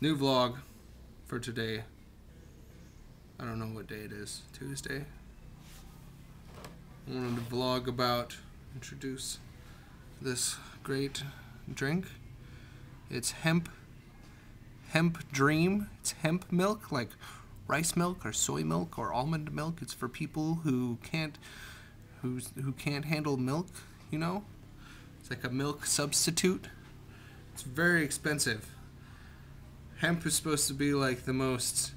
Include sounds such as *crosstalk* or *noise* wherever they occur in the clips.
New vlog for today. I don't know what day it is. Tuesday. I wanted to vlog about, introduce this great drink. It's hemp, hemp dream. It's hemp milk, like rice milk or soy milk or almond milk. It's for people who can't, who's, who can't handle milk, you know? It's like a milk substitute. It's very expensive. Hemp is supposed to be like the most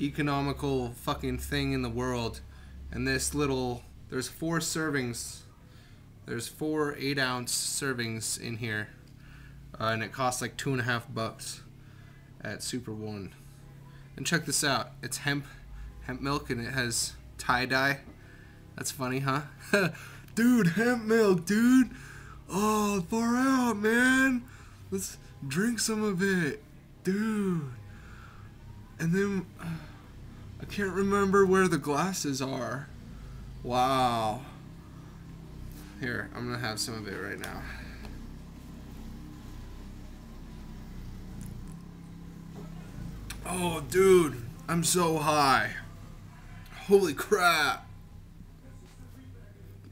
economical fucking thing in the world. And this little, there's four servings. There's four eight ounce servings in here. Uh, and it costs like two and a half bucks at Super One. And check this out. It's hemp, hemp milk, and it has tie dye. That's funny, huh? *laughs* dude, hemp milk, dude. Oh, far out, man. Let's drink some of it, dude. And then *sighs* I can't remember where the glasses are. Wow. Here, I'm gonna have some of it right now. Oh, dude, I'm so high. Holy crap.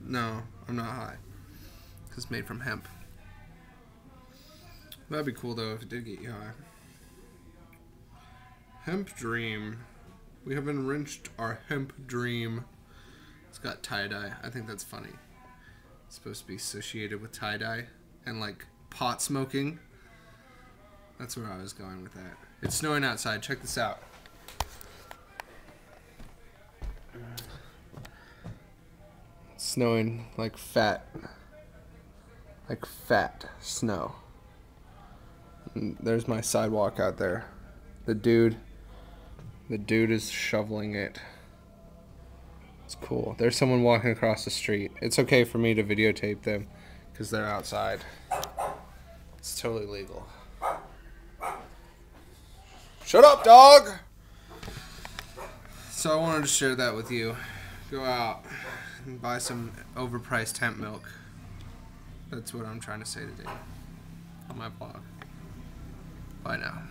No, I'm not high. It's made from hemp. That'd be cool though if it did get you high. Hemp Dream. We have enriched our hemp dream. It's got tie dye. I think that's funny. It's supposed to be associated with tie dye and like pot smoking. That's where I was going with that. It's snowing outside. Check this out. Snowing like fat, like fat snow. And there's my sidewalk out there. The dude, the dude is shoveling it. It's cool. There's someone walking across the street. It's okay for me to videotape them because they're outside. It's totally legal. Shut up, dog! So I wanted to share that with you. Go out and buy some overpriced hemp milk. That's what I'm trying to say today on my blog. Bye now.